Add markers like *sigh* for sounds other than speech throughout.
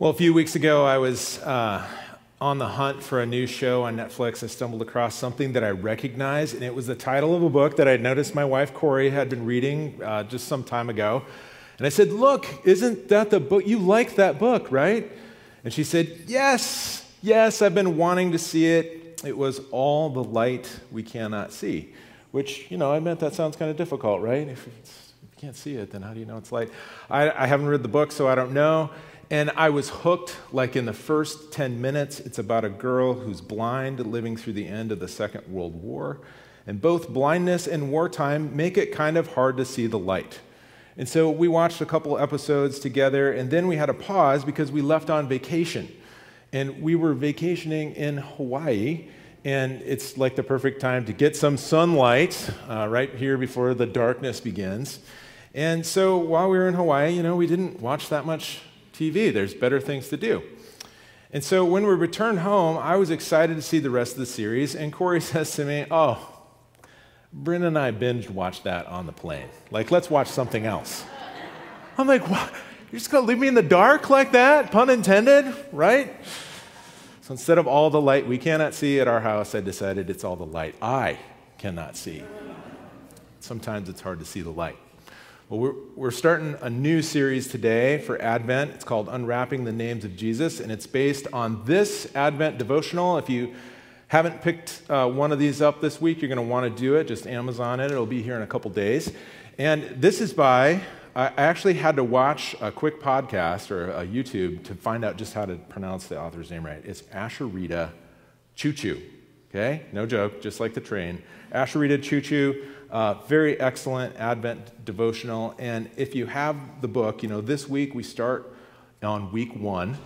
Well, a few weeks ago, I was uh, on the hunt for a new show on Netflix. I stumbled across something that I recognized, and it was the title of a book that I noticed my wife Corey had been reading uh, just some time ago. And I said, Look, isn't that the book? You like that book, right? And she said, Yes, yes, I've been wanting to see it. It was All the Light We Cannot See, which, you know, I meant that sounds kind of difficult, right? If, if you can't see it, then how do you know it's light? I, I haven't read the book, so I don't know. And I was hooked like in the first 10 minutes. It's about a girl who's blind living through the end of the Second World War. And both blindness and wartime make it kind of hard to see the light. And so we watched a couple episodes together, and then we had a pause because we left on vacation. And we were vacationing in Hawaii, and it's like the perfect time to get some sunlight uh, right here before the darkness begins. And so while we were in Hawaii, you know, we didn't watch that much TV. There's better things to do. And so when we returned home, I was excited to see the rest of the series. And Corey *laughs* says to me, Oh, Bryn and I binge watched that on the plane. Like, let's watch something else. I'm like, What? You're just going to leave me in the dark like that? Pun intended, right? So instead of all the light we cannot see at our house, I decided it's all the light I cannot see. Sometimes it's hard to see the light. Well, we're, we're starting a new series today for Advent. It's called Unwrapping the Names of Jesus, and it's based on this Advent devotional. If you haven't picked uh, one of these up this week, you're going to want to do it. Just Amazon it, it'll be here in a couple days. And this is by, I actually had to watch a quick podcast or a YouTube to find out just how to pronounce the author's name right. It's Asheritah Ciuciu. Okay? No joke, just like the train. Asheritah Ciuciu. Uh, very excellent Advent devotional. And if you have the book, you know, this week we start on week one,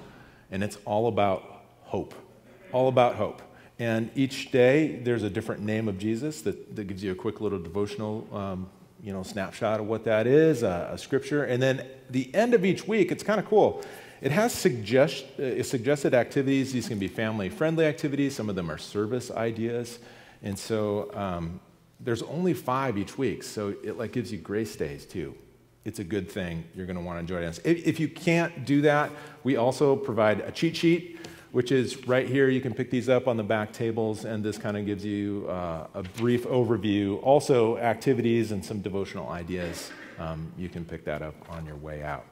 and it's all about hope. All about hope. And each day there's a different name of Jesus that, that gives you a quick little devotional, um, you know, snapshot of what that is, a, a scripture. And then the end of each week, it's kind of cool. It has suggest, uh, suggested activities. These can be family friendly activities, some of them are service ideas. And so um, there's only five each week, so it like gives you grace days too. It's a good thing. You're going to want to enjoy it. If, if you can't do that, we also provide a cheat sheet, which is right here. You can pick these up on the back tables, and this kind of gives you uh, a brief overview. Also, activities and some devotional ideas. Um, you can pick that up on your way out.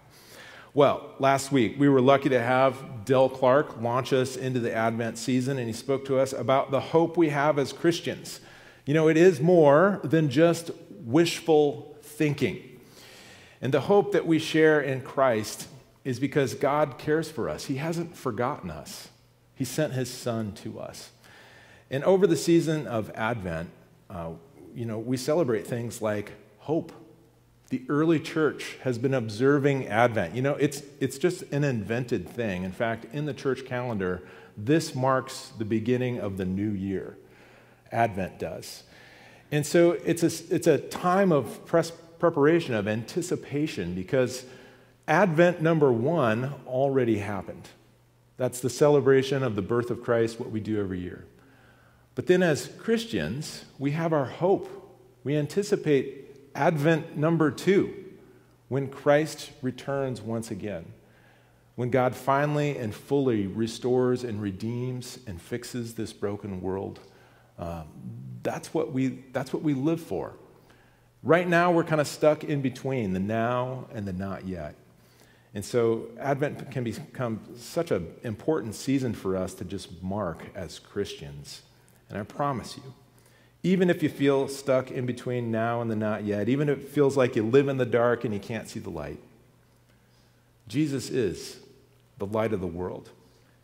Well, last week we were lucky to have Del Clark launch us into the Advent season, and he spoke to us about the hope we have as Christians. You know, it is more than just wishful thinking. And the hope that we share in Christ is because God cares for us. He hasn't forgotten us, He sent His Son to us. And over the season of Advent, uh, you know, we celebrate things like hope. The early church has been observing Advent. You know, it's, it's just an invented thing. In fact, in the church calendar, this marks the beginning of the new year. Advent does. And so it's a, it's a time of press, preparation, of anticipation, because Advent number one already happened. That's the celebration of the birth of Christ, what we do every year. But then as Christians, we have our hope. We anticipate Advent number two, when Christ returns once again. When God finally and fully restores and redeems and fixes this broken world um, that's, what we, that's what we live for. Right now, we're kind of stuck in between the now and the not yet. And so, Advent can become such an important season for us to just mark as Christians. And I promise you, even if you feel stuck in between now and the not yet, even if it feels like you live in the dark and you can't see the light, Jesus is the light of the world.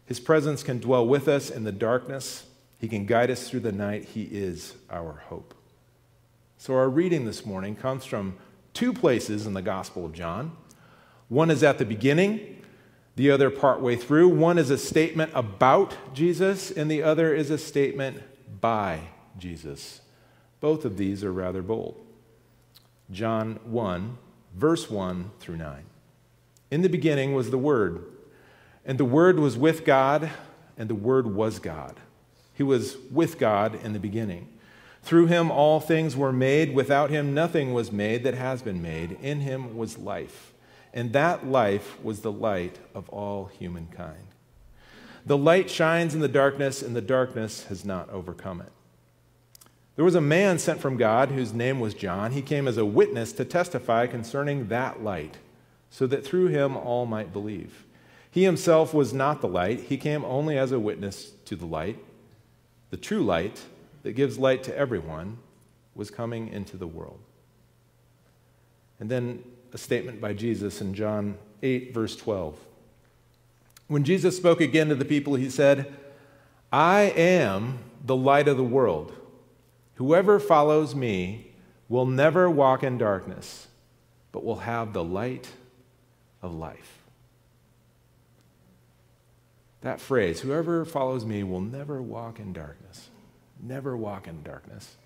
His presence can dwell with us in the darkness he can guide us through the night. He is our hope. So, our reading this morning comes from two places in the Gospel of John. One is at the beginning, the other partway through. One is a statement about Jesus, and the other is a statement by Jesus. Both of these are rather bold. John 1, verse 1 through 9. In the beginning was the Word, and the Word was with God, and the Word was God. He was with God in the beginning. Through him all things were made. Without him nothing was made that has been made. In him was life. and that life was the light of all humankind. The light shines in the darkness, and the darkness has not overcome it. There was a man sent from God whose name was John. He came as a witness to testify concerning that light, so that through him all might believe. He himself was not the light, he came only as a witness to the light. The true light that gives light to everyone was coming into the world. And then a statement by Jesus in John 8, verse 12. When Jesus spoke again to the people, he said, I am the light of the world. Whoever follows me will never walk in darkness, but will have the light of life. That phrase, whoever follows me will never walk in darkness. Never walk in darkness.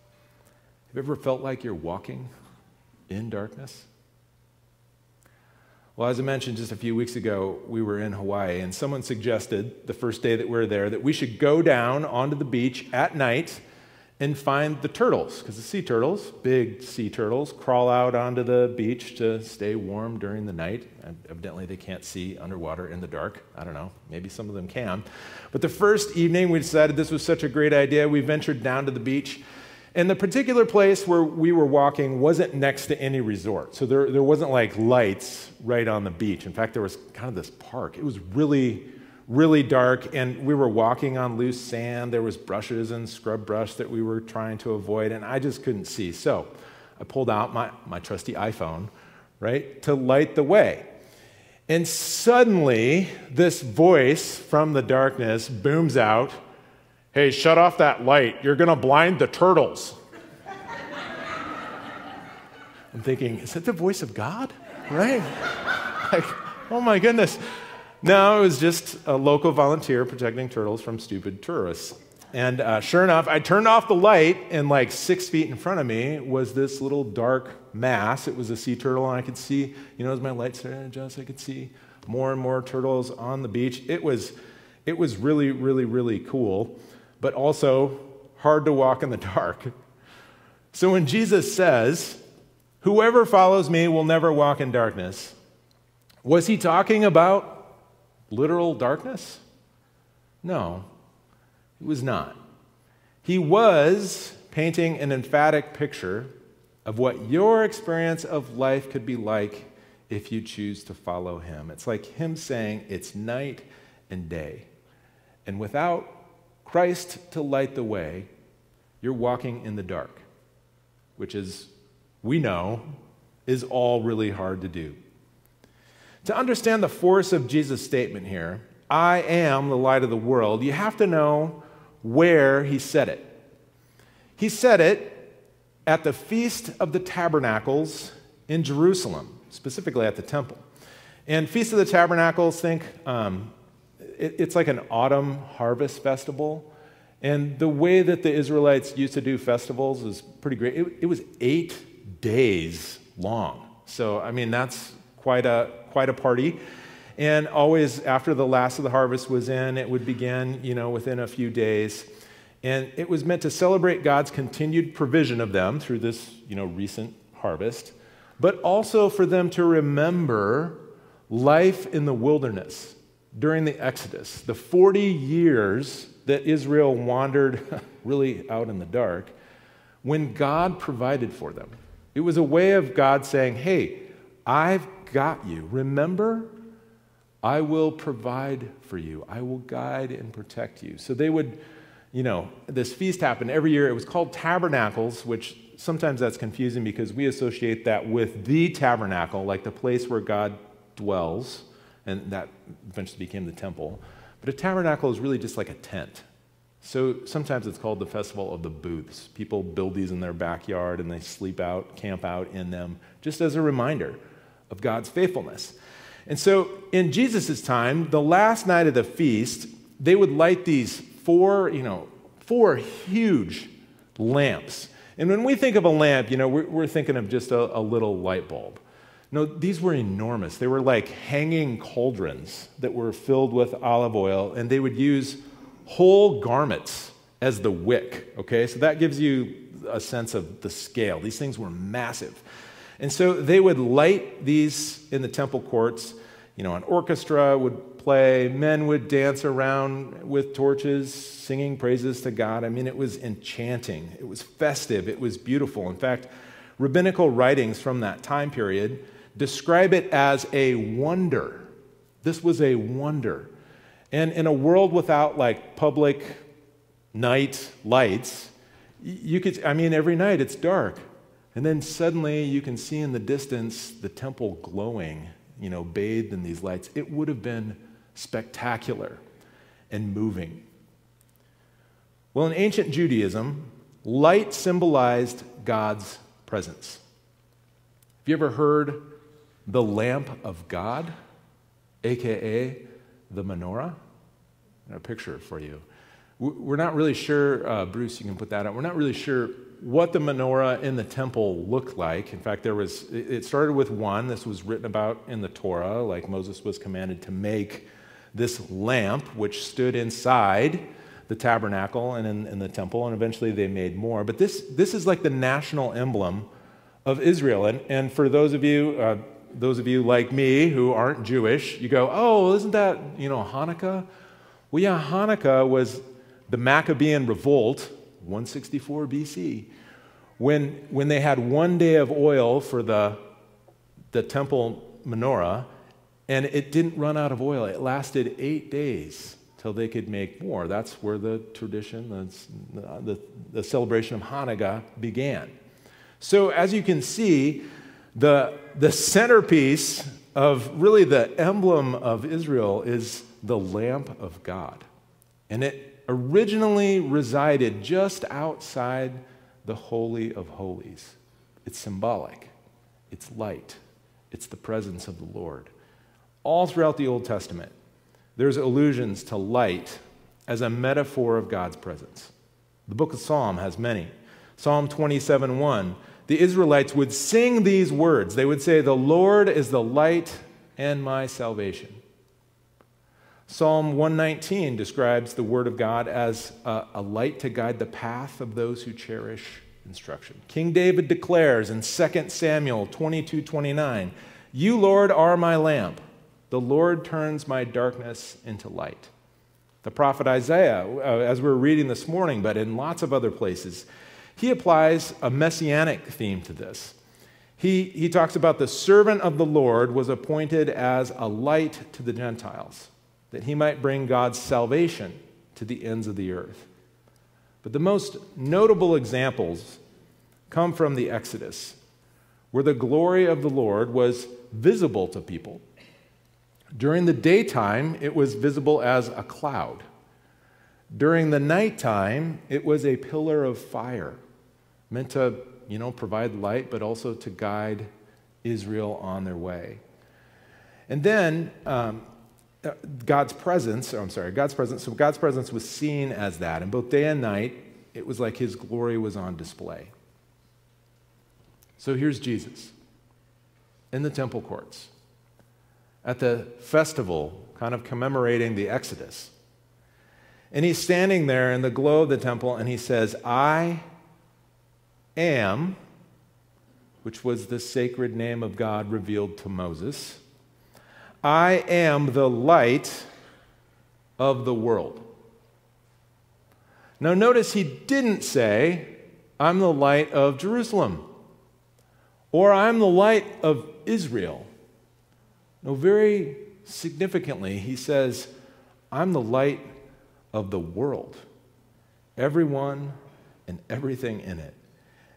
Have you ever felt like you're walking in darkness? Well, as I mentioned just a few weeks ago, we were in Hawaii, and someone suggested the first day that we were there that we should go down onto the beach at night and find the turtles, because the sea turtles, big sea turtles, crawl out onto the beach to stay warm during the night. And evidently, they can't see underwater in the dark. I don't know, maybe some of them can. But the first evening, we decided this was such a great idea. We ventured down to the beach. And the particular place where we were walking wasn't next to any resort. So there, there wasn't like lights right on the beach. In fact, there was kind of this park. It was really really dark, and we were walking on loose sand. There was brushes and scrub brush that we were trying to avoid, and I just couldn't see. So I pulled out my, my trusty iPhone, right, to light the way. And suddenly, this voice from the darkness booms out Hey, shut off that light. You're going to blind the turtles. I'm thinking, is that the voice of God? Right? *laughs* like, oh my goodness. No, it was just a local volunteer protecting turtles from stupid tourists. And uh, sure enough, I turned off the light, and like six feet in front of me was this little dark mass. It was a sea turtle, and I could see, you know, as my light started to adjust, I could see more and more turtles on the beach. It was, it was really, really, really cool, but also hard to walk in the *laughs* dark. So when Jesus says, Whoever follows me will never walk in darkness, was he talking about literal darkness? No, it was not. He was painting an emphatic picture of what your experience of life could be like if you choose to follow him. It's like him saying it's night and day. And without Christ to light the way, you're walking in the dark, which is, we know, is all really hard to do. To understand the force of Jesus' statement here, I am the light of the world, you have to know where he said it. He said it at the Feast of the Tabernacles in Jerusalem, specifically at the temple. And Feast of the Tabernacles, think um, it, it's like an autumn harvest festival. And the way that the Israelites used to do festivals is pretty great. It, it was eight days long. So, I mean, that's quite a, quite a party. And always after the last of the harvest was in, it would begin, you know, within a few days. And it was meant to celebrate God's continued provision of them through this, you know, recent harvest, but also for them to remember life in the wilderness during the Exodus, the 40 years that Israel wandered *laughs* really out in the dark, when God provided for them. It was a way of God saying, hey, I've got you. Remember, I will provide for you, I will guide and protect you. So they would, you know, this feast happened every year. It was called tabernacles, which sometimes that's confusing because we associate that with the tabernacle, like the place where God dwells, and that eventually became the temple. But a tabernacle is really just like a tent. So sometimes it's called the Festival of the Booths. People build these in their backyard and they sleep out, camp out in them, just as a reminder of God's faithfulness. And so in Jesus' time, the last night of the feast, they would light these four, you know, four huge lamps. And when we think of a lamp, you know, we're, we're thinking of just a, a little light bulb. No, these were enormous. They were like hanging cauldrons that were filled with olive oil, and they would use whole garments as the wick. Okay, so that gives you a sense of the scale. These things were massive. And so they would light these in the temple courts. You know, an orchestra would play, men would dance around with torches, singing praises to God. I mean, it was enchanting, it was festive, it was beautiful. In fact, rabbinical writings from that time period describe it as a wonder. This was a wonder. And in a world without like public night lights, you could, I mean, every night it's dark. And then suddenly you can see in the distance the temple glowing, you know, bathed in these lights. It would have been spectacular and moving. Well, in ancient Judaism, light symbolized God's presence. Have you ever heard the lamp of God, aka the menorah? a picture for you. We're not really sure, uh, Bruce, you can put that up. We're not really sure what the menorah in the temple looked like. In fact, there was, it started with one. This was written about in the Torah, like Moses was commanded to make this lamp, which stood inside the tabernacle and in, in, the temple, and eventually they made more. But this, this is like the national emblem of Israel. And, and for those of you, uh, those of you like me who aren't Jewish, you go, oh, isn't that, you know, Hanukkah? Well, yeah, Hanukkah was the Maccabean revolt, 164 BC, when, when they had one day of oil for the, the temple menorah, and it didn't run out of oil. It lasted eight days till they could make more. That's where the tradition, the, the, the celebration of Hanukkah began. So, as you can see, the, the centerpiece of really the emblem of Israel is the lamp of God. And it originally resided just outside the Holy of Holies. It's symbolic, it's light, it's the presence of the Lord. All throughout the Old Testament, there's allusions to light as a metaphor of God's presence. The book of Psalm has many. Psalm 27 1, the Israelites would sing these words. They would say, The Lord is the light and my salvation. Psalm 119 describes the Word of God as a, a, light to guide the path of those who cherish instruction. King David declares in 2 Samuel 22 29, You, Lord, are my lamp. The Lord turns my darkness into light. The prophet Isaiah, uh, as we are reading this morning, but in lots of other places, he applies a messianic theme to this. He, he talks about the servant of the Lord was appointed as a light to the Gentiles, that he might bring God's salvation to the ends of the earth. But the most notable examples come from the Exodus, where the glory of the Lord was visible to people. During the daytime, it was visible as a cloud. During the nighttime, it was a pillar of fire, meant to, you know, provide light, but also to guide Israel on their way. And then um, Uh, God's presence, oh, I'm sorry, God's presence, so God's presence was seen as that. And both day and night, it was like his glory was on display. So here's Jesus in the temple courts at the festival, kind of commemorating the Exodus. And he's standing there in the glow of the temple and he says, I am, which was the sacred name of God revealed to Moses, I am the light of the world. Now, notice he didn't say, I'm the light of Jerusalem, or I'm the light of Israel. No, very significantly, he says, I'm the light of the world, everyone and everything in it.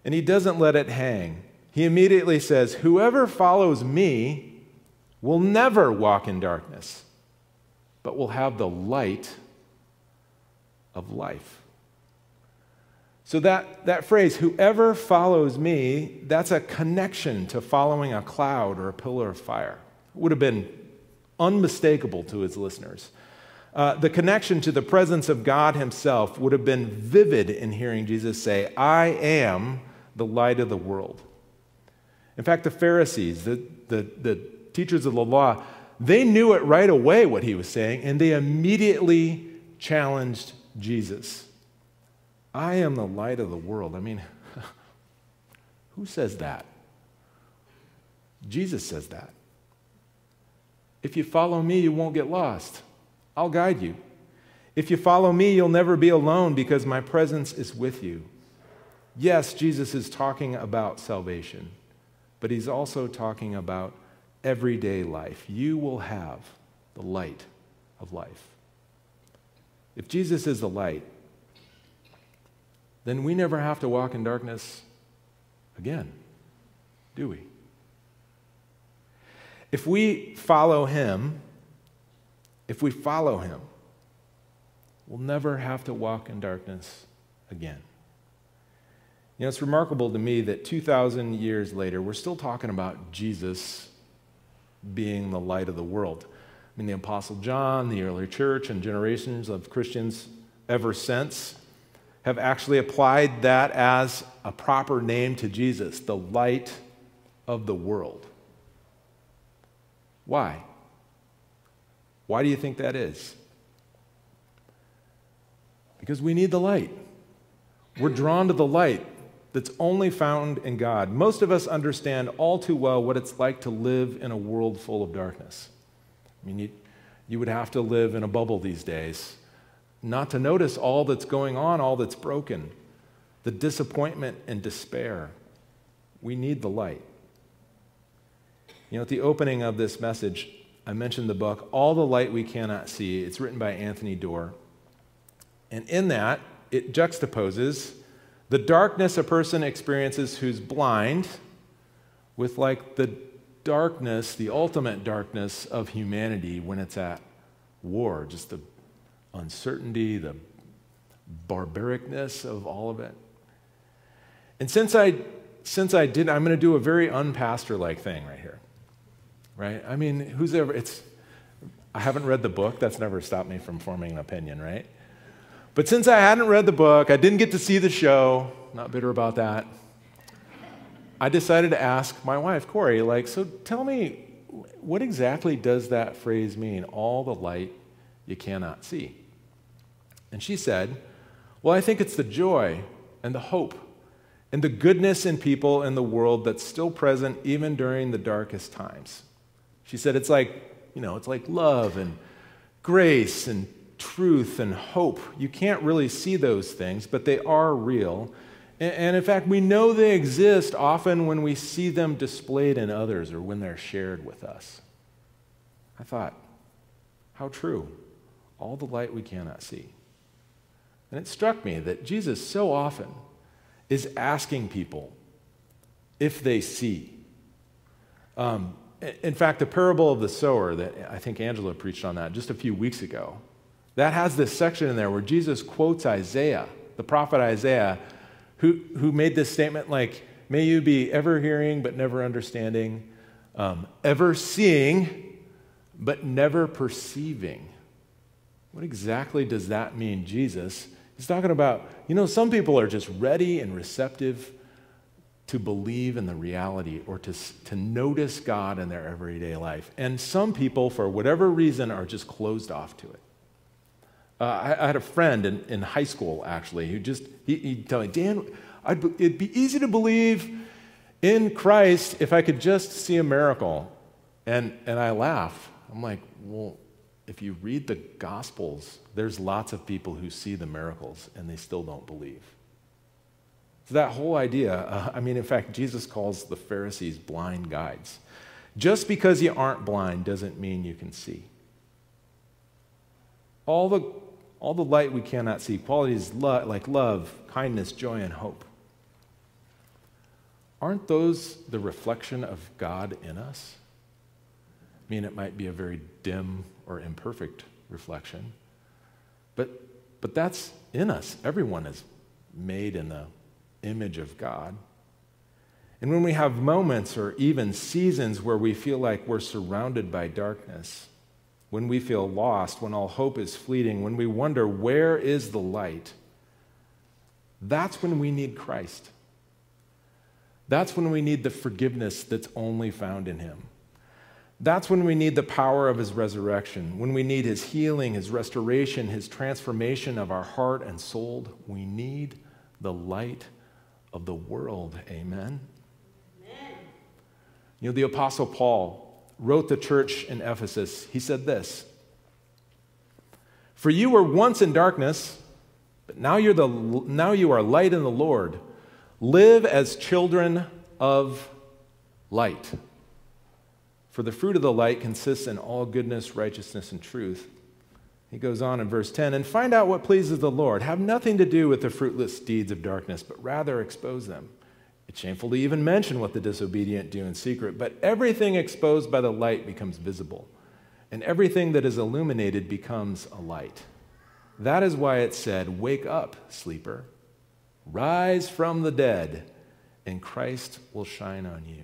And he doesn't let it hang. He immediately says, Whoever follows me will never walk in darkness, but will have the light of life. So, that, that phrase, whoever follows me, that's a connection to following a cloud or a pillar of fire would have been unmistakable to his listeners. Uh, the connection to the presence of God himself would have been vivid in hearing Jesus say, I am the light of the world. In fact, the Pharisees, the, the, the teachers of the law, they knew it right away what he was saying, and they immediately challenged Jesus. I am the light of the world. I mean, *laughs* who says that? Jesus says that. If you follow me, you won't get lost. I'll guide you. If you follow me, you'll never be alone because my presence is with you. Yes, Jesus is talking about salvation, but he's also talking about everyday life. You will have the light of life. If Jesus is the light, then we never have to walk in darkness again, do we? If we follow him, if we follow him, we'll never have to walk in darkness again. You know, it's remarkable to me that 2,000 years later, we're still talking about Jesus being the light of the world. I mean, the Apostle John, the early church, and generations of Christians ever since have actually applied that as a proper name to Jesus, the light of the world. Why? Why do you think that is? Because we need the light. We're drawn to the light that's only found in God. Most of us understand all too well what it's like to live in a world full of darkness. I mean, you, you would have to live in a bubble these days not to notice all that's going on, all that's broken, the disappointment and despair. We need the light. You know, at the opening of this message, I mentioned the book, All the Light We Cannot See. It's written by Anthony Doerr. And in that, it juxtaposes the darkness a person experiences who's blind with like the darkness, the ultimate darkness of humanity when it's at war, just the uncertainty, the barbaricness of all of it. And since I since I did, I'm going to do a very unpastor like thing right here. Right? I mean, who's ever, it's, I haven't read the book. That's never stopped me from forming an opinion, right? But since I hadn't read the book, I didn't get to see the show, not bitter about that. I decided to ask my wife, Corey, like, so tell me, what exactly does that phrase mean? All the light you cannot see. And she said, Well, I think it's the joy and the hope and the goodness in people in the world that's still present even during the darkest times. She said, It's like, you know, it's like love and grace and truth and hope. You can't really see those things, but they are real. And in fact, we know they exist often when we see them displayed in others or when they're shared with us. I thought, how true. All the light we cannot see. And it struck me that Jesus so often is asking people if they see. Um, in fact, the parable of the sower that I think Angela preached on that just a few weeks ago, that has this section in there where Jesus quotes Isaiah, the prophet Isaiah, who, who made this statement like, May you be ever hearing but never understanding, um, ever seeing but never perceiving. What exactly does that mean, Jesus? He's talking about, you know, some people are just ready and receptive to believe in the reality or to, to notice God in their everyday life. And some people, for whatever reason, are just closed off to it. Uh, I, I, had a friend in, in high school, actually, who just, he, he'd tell me, Dan, I'd, it'd be easy to believe in Christ if I could just see a miracle. And, and I laugh. I'm like, well, if you read the Gospels, there's lots of people who see the miracles and they still don't believe. So, that whole idea, uh, I mean, in fact, Jesus calls the Pharisees blind guides. Just because you aren't blind doesn't mean you can see. All the, all the light we cannot see, qualities lo- like love, kindness, joy, and hope, aren't those the reflection of God in us? I mean, it might be a very dim or imperfect reflection, but, but that's in us. Everyone is made in the image of God. And when we have moments or even seasons where we feel like we're surrounded by darkness, when we feel lost, when all hope is fleeting, when we wonder, where is the light? That's when we need Christ. That's when we need the forgiveness that's only found in Him. That's when we need the power of his resurrection, when we need his healing, his restoration, his transformation of our heart and soul. We need the light of the world. Amen. Amen. You know, the Apostle Paul wrote the church in Ephesus. He said this For you were once in darkness, but now, you're the, now you are light in the Lord. Live as children of light. For the fruit of the light consists in all goodness, righteousness, and truth. He goes on in verse 10 and find out what pleases the Lord. Have nothing to do with the fruitless deeds of darkness, but rather expose them. It's shameful to even mention what the disobedient do in secret, but everything exposed by the light becomes visible, and everything that is illuminated becomes a light. That is why it said, Wake up, sleeper, rise from the dead, and Christ will shine on you.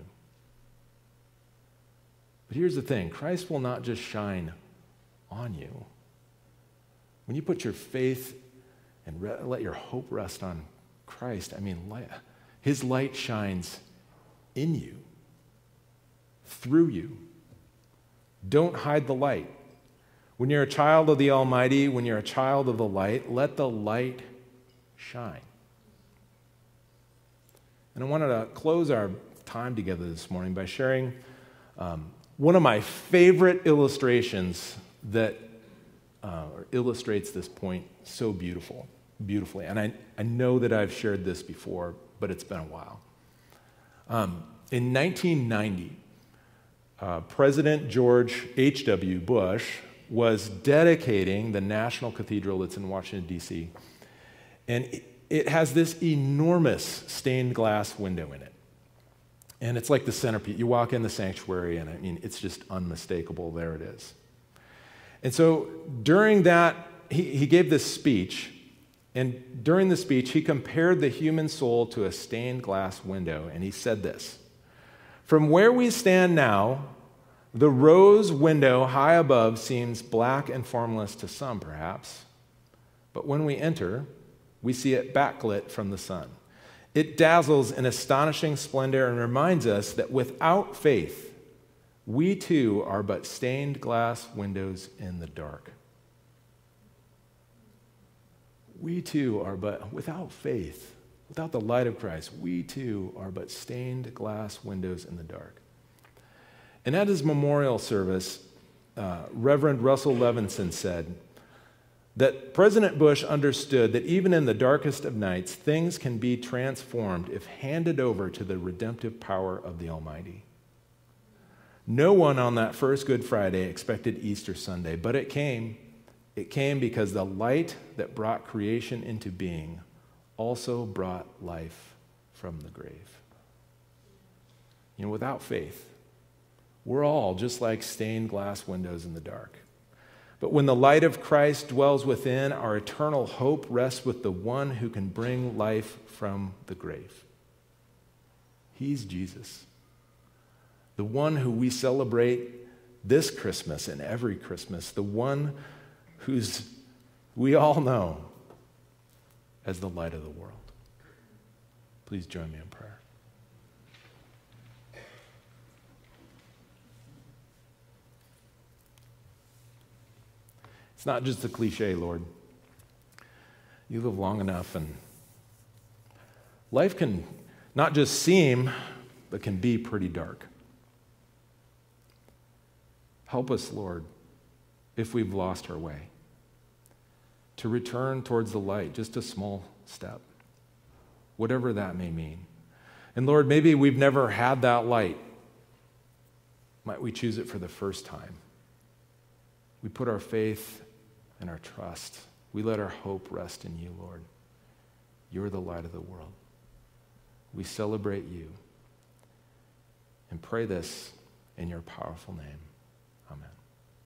But here's the thing Christ will not just shine on you. When you put your faith and re- let your hope rest on Christ, I mean, light, his light shines in you, through you. Don't hide the light. When you're a child of the Almighty, when you're a child of the light, let the light shine. And I wanted to close our time together this morning by sharing um, one of my favorite illustrations that uh, illustrates this point so beautiful, beautifully. And I, I know that I've shared this before, but it's been a while. Um, in 1990, uh, President George H.W. Bush was dedicating the National Cathedral that's in Washington, D.C. And it has this enormous stained glass window in it. And it's like the centerpiece. You walk in the sanctuary, and I mean, it's just unmistakable. There it is. And so during that, he, he gave this speech. And during the speech, he compared the human soul to a stained glass window. And he said this From where we stand now, the rose window high above seems black and formless to some, perhaps, but when we enter, we see it backlit from the sun. It dazzles in astonishing splendor and reminds us that without faith, we too are but stained glass windows in the dark. We too are but, without faith, without the light of Christ, we too are but stained glass windows in the dark. And at his memorial service, uh, Reverend Russell Levenson said that President Bush understood that even in the darkest of nights, things can be transformed if handed over to the redemptive power of the Almighty. No one on that first Good Friday expected Easter Sunday, but it came. It came because the light that brought creation into being also brought life from the grave. You know, without faith, we're all just like stained glass windows in the dark. But when the light of Christ dwells within, our eternal hope rests with the one who can bring life from the grave. He's Jesus, the one who we celebrate this Christmas and every Christmas, the one who's we all know as the light of the world. Please join me in prayer. It's not just a cliche, Lord. You live long enough, and life can not just seem, but can be pretty dark. Help us, Lord, if we've lost our way, to return towards the light, just a small step, whatever that may mean. And Lord, maybe we've never had that light. Might we choose it for the first time? We put our faith and our trust. We let our hope rest in you, Lord. You're the light of the world. We celebrate you and pray this in your powerful name.